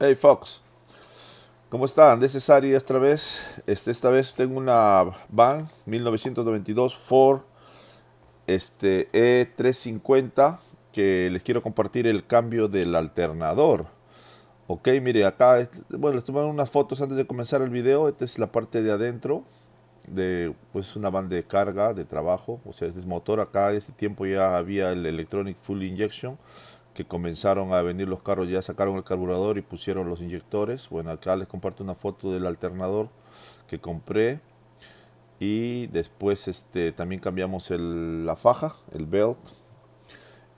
Hey Fox, ¿cómo están? This is Ari esta vez. Este, esta vez tengo una van 1992 Ford este, E350 que les quiero compartir el cambio del alternador. Ok, mire acá, bueno, les tomaron unas fotos antes de comenzar el video. Esta es la parte de adentro de pues una van de carga de trabajo, o sea, este es motor acá, este tiempo ya había el Electronic Full Injection que comenzaron a venir los carros, ya sacaron el carburador y pusieron los inyectores. Bueno, acá les comparto una foto del alternador que compré. Y después este, también cambiamos el, la faja, el belt.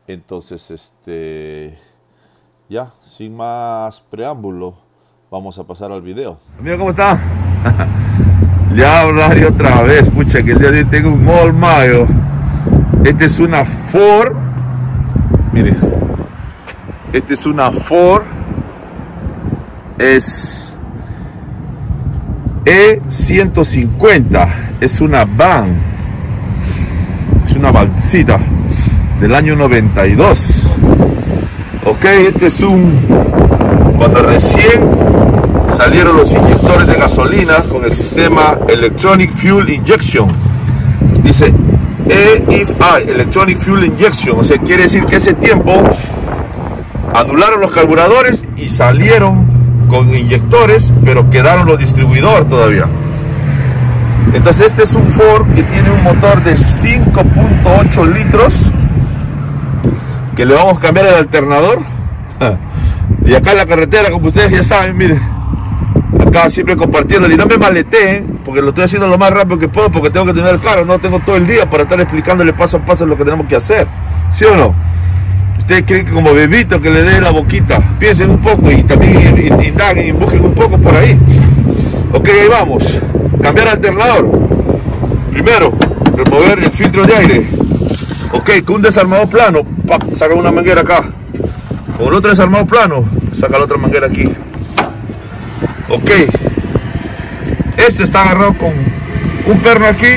Entonces, este, ya, sin más preámbulo, vamos a pasar al video. Mira cómo está. ya hablar otra vez, pucha, que el día de hoy tengo un All Mayo. Este es una Ford. Mire, este es una Ford. Es E150. Es una van. Es una vancita del año 92. Ok, este es un. Cuando recién salieron los inyectores de gasolina con el sistema Electronic Fuel Injection. Dice EFI, Electronic Fuel Injection. O sea, quiere decir que ese tiempo anularon los carburadores y salieron con inyectores, pero quedaron los distribuidores todavía. Entonces este es un Ford que tiene un motor de 5.8 litros que le vamos a cambiar el alternador. Y acá en la carretera, como ustedes ya saben, miren, acá siempre compartiendo. Y no me maleteen, porque lo estoy haciendo lo más rápido que puedo, porque tengo que tener claro, no tengo todo el día para estar explicándole paso a paso lo que tenemos que hacer. ¿Sí o no? Ustedes creen que como bebito que le dé la boquita, piensen un poco y también indaguen y busquen un poco por ahí. Ok, ahí vamos. Cambiar alternador. Primero, remover el filtro de aire. Ok, con un desarmador plano, ¡pac! saca una manguera acá. Con otro desarmado plano, saca la otra manguera aquí. Ok. Este está agarrado con un perno aquí,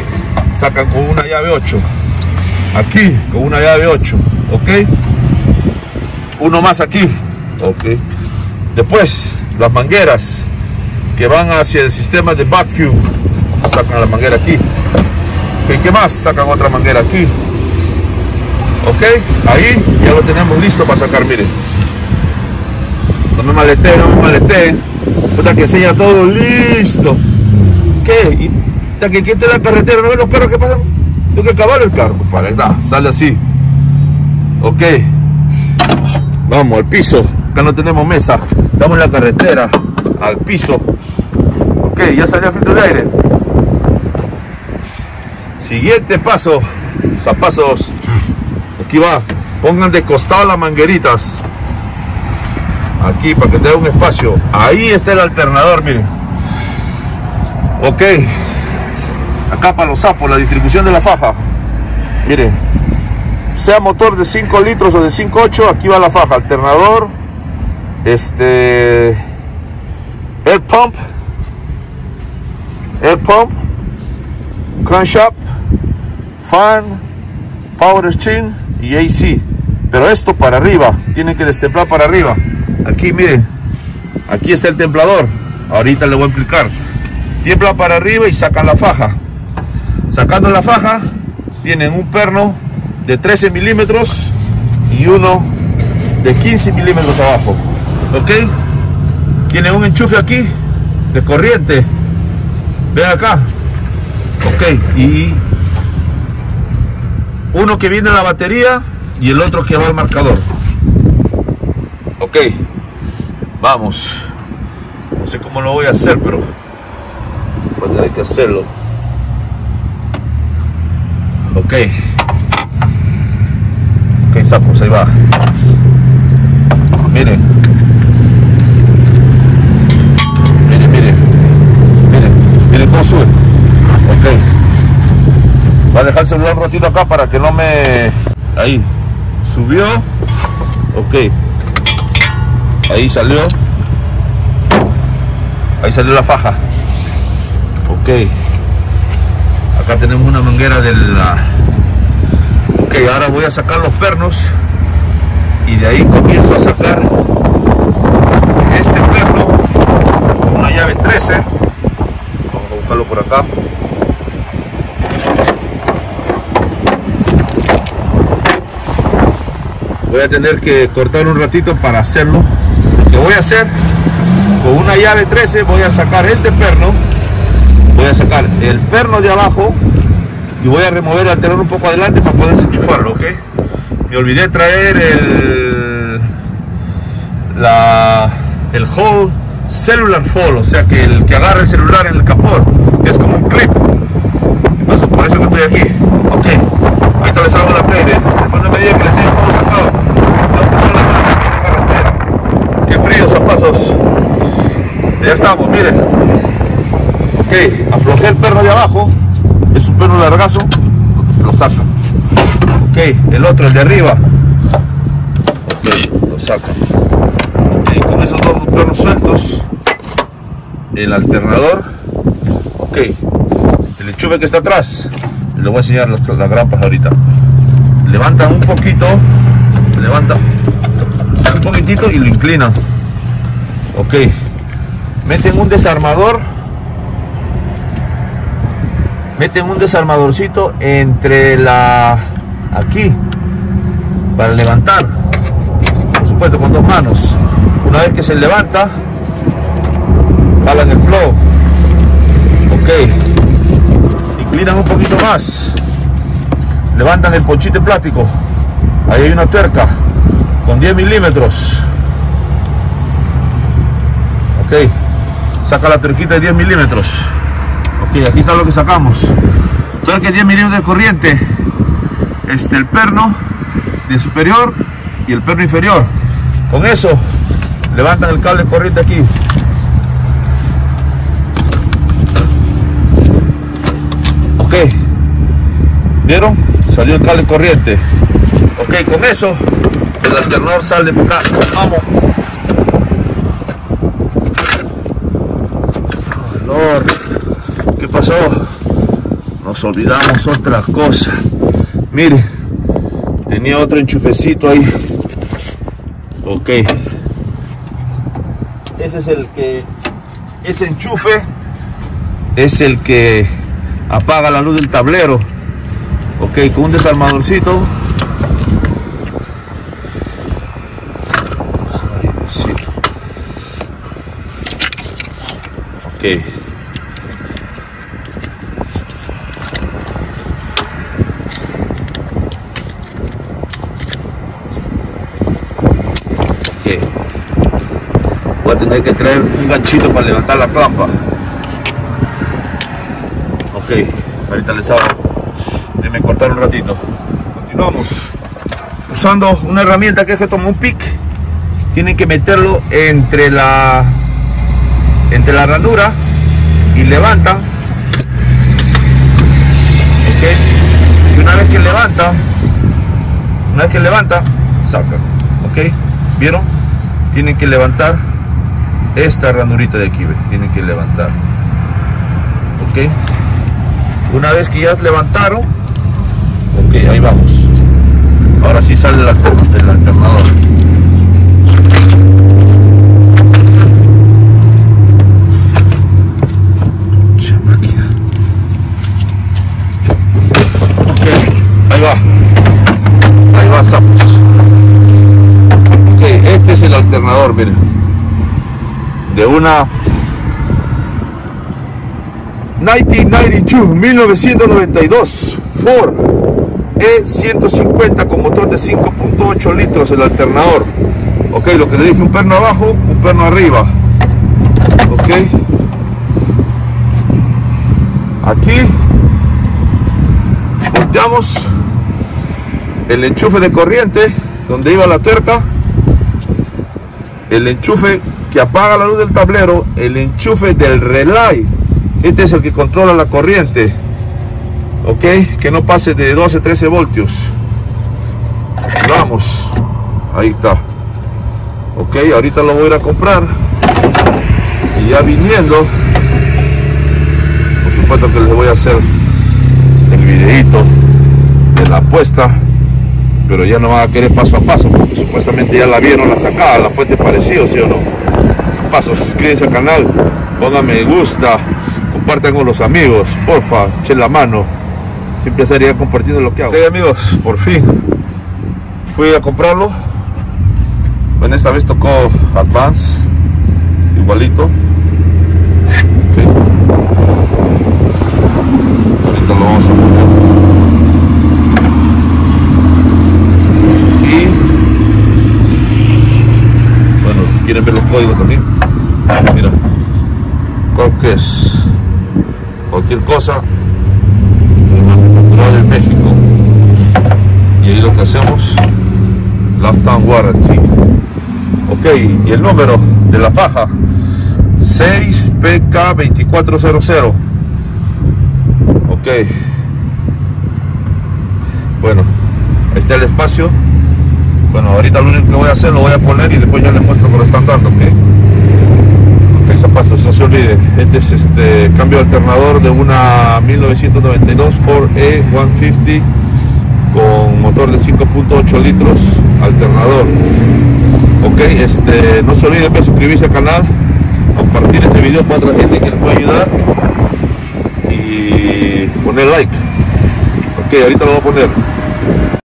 sacan con una llave 8. Aquí, con una llave 8. Ok. Uno más aquí. Ok. Después, las mangueras que van hacia el sistema de vacuum, sacan la manguera aquí. Ok, ¿Qué más? Sacan otra manguera aquí. Ok, ahí ya lo tenemos listo para sacar, miren. No me maletee, no me maletee. Puta que sea todo listo. ¿Qué? Y, hasta que quite la carretera, ¿no ven los carros que pasan? Tengo que acabar el carro, para da, sale así. Ok. Vamos al piso. Acá no tenemos mesa. Damos la carretera al piso. Ok, ya salió el filtro de aire. Siguiente paso. Zapazos. Aquí va. Pongan de costado las mangueritas. Aquí para que tenga un espacio. Ahí está el alternador, miren. Ok. Acá para los sapos, la distribución de la faja. Miren. Sea motor de 5 litros o de 5.8, aquí va la faja. Alternador. Este. Air pump. Air pump. Crankshaft. Fan. Power steering y AC. Pero esto para arriba, tienen que destemplar para arriba. Aquí miren, aquí está el templador. Ahorita le voy a explicar. Tiembla para arriba y sacan la faja. Sacando la faja, tienen un perno de 13 milímetros y uno de 15 milímetros abajo. ¿Ok? Tienen un enchufe aquí de corriente. Ven acá. Ok, y uno que viene en la batería y el otro que va al marcador. Ok, vamos. No sé cómo lo voy a hacer, pero voy a que hacerlo. Ok. Sapos, ahí va. Miren. Miren, miren. Miren, miren cómo sube. Ok. Va a dejar el un ratito acá para que no me... Ahí. Subió. Ok. Ahí salió. Ahí salió la faja. Ok. Acá tenemos una manguera de la ok ahora voy a sacar los pernos. Y de ahí comienzo a sacar este perno con una llave 13 vamos a buscarlo por acá. Voy a tener que cortar un ratito para hacerlo. Lo que voy a hacer con una llave 13 voy a sacar este perno. Voy a sacar el perno de abajo y voy a remover el alternador un poco adelante para poder enchufarlo, ¿ok? Me olvidé traer el la el hole cellular fall, o sea que el que agarra el celular en el capó, que es como un clip. Entonces por eso que estoy aquí. Ok, ahorita les hago la update. Después no me digan que les haya todo sacado. No puso la mano en la carretera. Qué frío pasos. Ya estamos, miren. Ok, aflojé el perro de abajo. Es un perro largazo. Lo saca. Ok, el otro, el de arriba. Ok, lo saca con esos dos perros sueltos el alternador ok el enchufe que está atrás les voy a enseñar las, las grampas ahorita levantan un poquito levanta un poquitito y lo inclinan ok meten un desarmador meten un desarmadorcito entre la aquí para levantar por supuesto con dos manos. Una vez que se levanta jalan el plow ok. Inclinan un poquito más. Levantan el ponchite plástico. Ahí hay una tuerca con 10 milímetros. Ok. Saca la tuerquita de 10 milímetros ok aquí está lo que sacamos. De 10 milímetros de corriente este el perno de superior y el perno inferior. Con eso levantan el cable corriente aquí. Ok. Vieron salió el cable corriente. Ok con eso el alternador sale por acá. Vamos. ¿qué nos olvidamos otra cosa mire tenía otro enchufecito ahí. Ok. Ese es el que ese enchufe es el que apaga la luz del tablero. Ok con un desarmadorcito ok voy a tener que traer un ganchito para levantar la clampa ok ahorita les hago déjenme cortar un ratito. Continuamos. Usando una herramienta que es que toma un pic tienen que meterlo entre la entre la ranura y levantan ok y una vez que levanta una vez que levanta sacan ok vieron tienen que levantar esta ranurita de aquí, tienen que levantar. ¿Ok? Una vez que ya levantaron, ok, ahí vamos. Ahora sí sale el alternador. Ok, ahí va. Ahí va, sapos. Ok, este es el de una 1992, 1992 Ford E150 con motor de 5.8 litros el alternador. Ok, lo que le dije, un perno abajo, un perno arriba. Ok. Aquí volteamos el enchufe de corriente donde iba la tuerca. El enchufe que apaga la luz del tablero, el enchufe del relay. Este es el que controla la corriente. Ok, que no pase de 12, 13 voltios. Vamos, ahí está. Ok, ahorita lo voy a ir a comprar. Y ya viniendo, por supuesto que les voy a hacer el videito de la apuesta pero ya no van a querer paso a paso, porque supuestamente ya la vieron la sacada, la fuente parecido, ¿sí o no? Paso, suscríbanse al canal, pónganme me gusta, compartan con los amigos, porfa, echen la mano. Siempre estaría compartiendo lo que hago. Ok amigos, por fin fui a comprarlo. Bueno, esta vez tocó Advance, igualito. Ok. Ahorita lo vamos a poner. Y bueno, ver los códigos también. Mira, que cualquier cosa manufacturado en México. Y ahí lo que hacemos, lifetime warranty. Ok, y el número de la faja 6PK2400. Ok. Bueno, ahí está el espacio. Bueno, ahorita lo único que voy a hacer lo voy a poner y después ya les muestro cómo están dando, ok. Ok, pasa, no se olvide. Este es este cambio alternador de una 1992 Ford E150 con motor de 5.8 litros alternador. Ok, este, no se olviden de suscribirse al canal, compartir este video para otra gente que les pueda ayudar y poner like. Ok, ahorita lo voy a poner.